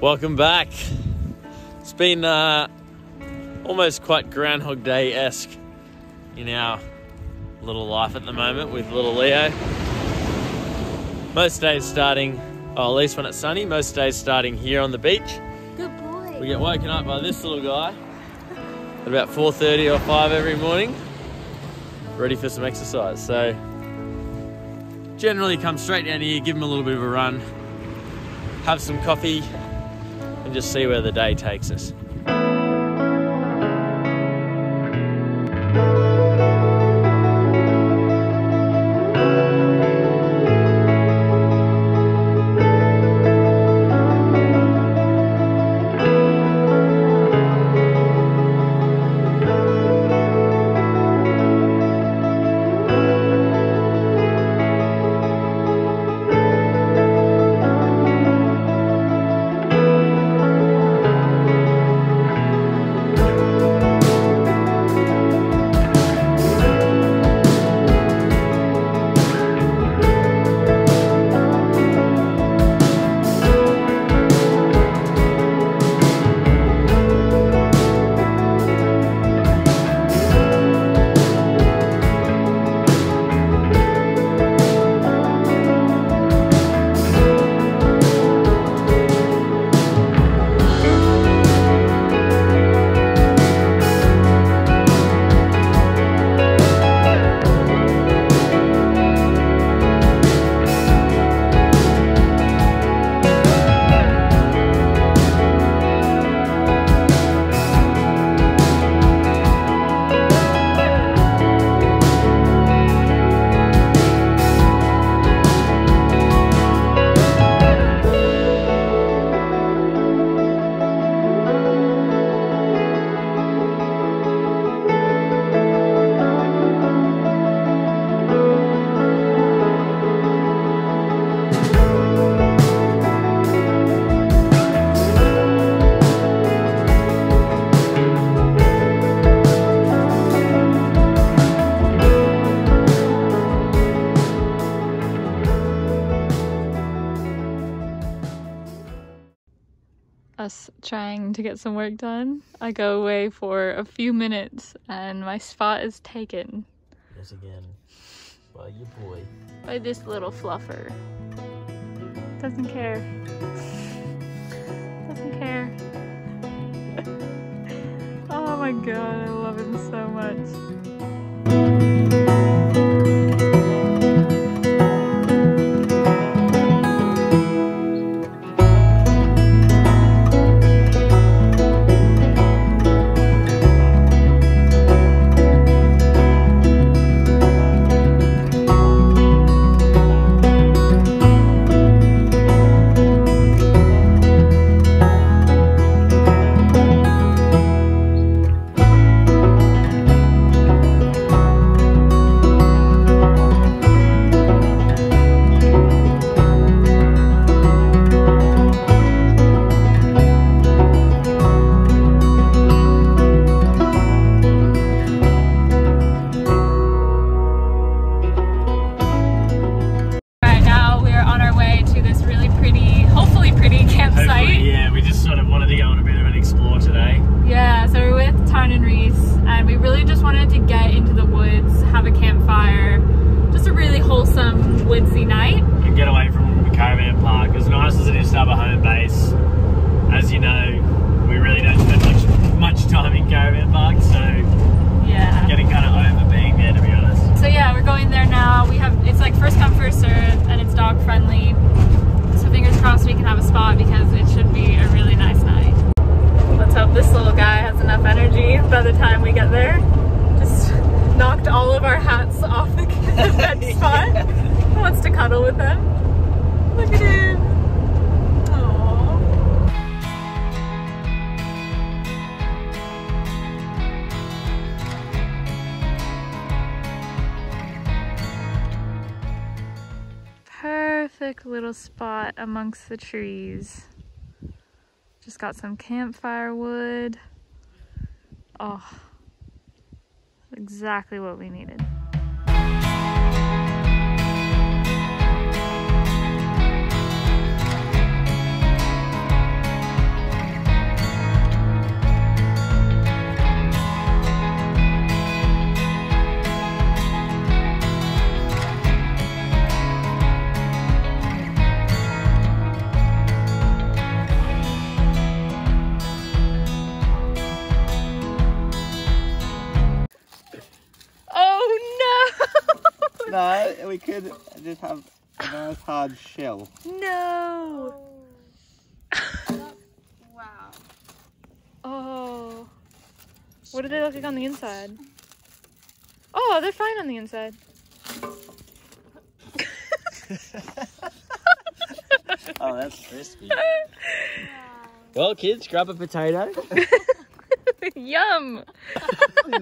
Welcome back. It's been uh, almost quite Groundhog Day esque in our little life at the moment with little Leo. Most days starting, oh, at least when it's sunny, most days starting here on the beach. Good boy. We get woken up by this little guy at about 4.30 or 5 every morning, ready for some exercise. So generally come straight down here, give him a little bit of a run, have some coffee, and just see where the day takes us. Us trying to get some work done. I go away for a few minutes and my spot is taken Yes, again, by your boy. by this little fluffer. Doesn't care. Doesn't care. oh my god, I love him so much. Woodsy night. and get away from the caravan park. As nice as it is to have a home base, as you know, we really don't spend much much time in caravan parks, so Yeah. getting kind of over being there to be honest. So yeah, we're going there now. We have it's like first come first serve, little spot amongst the trees. Just got some campfire wood. Oh, exactly what we needed. Inside just have a nice hard shell. No. Wow. Oh. What do they look like on the inside? Oh, they're fine on the inside. Oh, that's crispy. Well, kids, grab a potato. Yum! Look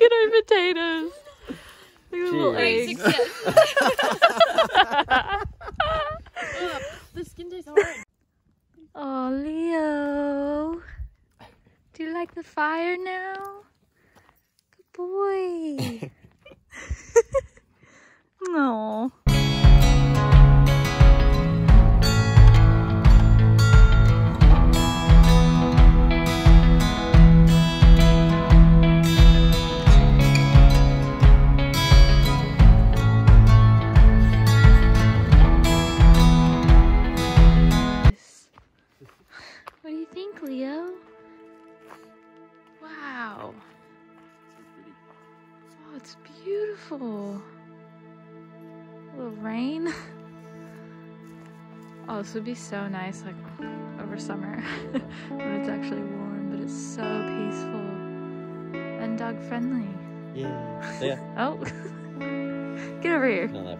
at our potatoes. Look at the little Cheers. eggs. The skin tastes hard. Oh, Leo. Do you like the fire now? Good boy. no. Leo? Wow. Oh, it's beautiful. A little rain. Oh, this would be so nice, like over summer when it's actually warm, but it's so peaceful and dog friendly. Yeah. Yeah. Oh, get over here. That.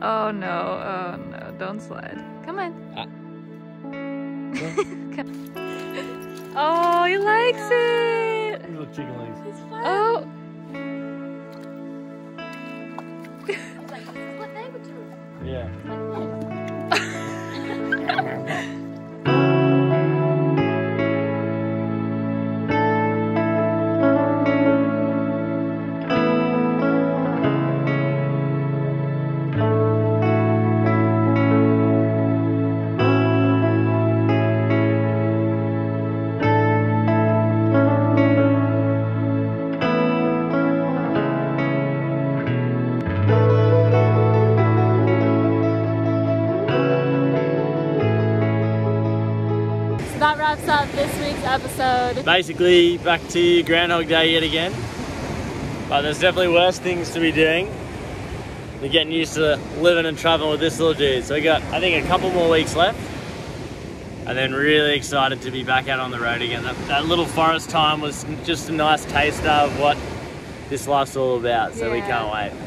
Oh no, oh no, don't slide. Come on. Ah. Come. Oh, he likes it. Little chicken legs. It's fun. Oh, Like, what they would do. Yeah. Episode. Basically, back to Groundhog Day yet again. But there's definitely worse things to be doing. We're getting used to living and traveling with this little dude. So we got, I think, a couple more weeks left. And then really excited to be back out on the road again. That, that little forest time was just a nice taster of what this life's all about. So we can't wait.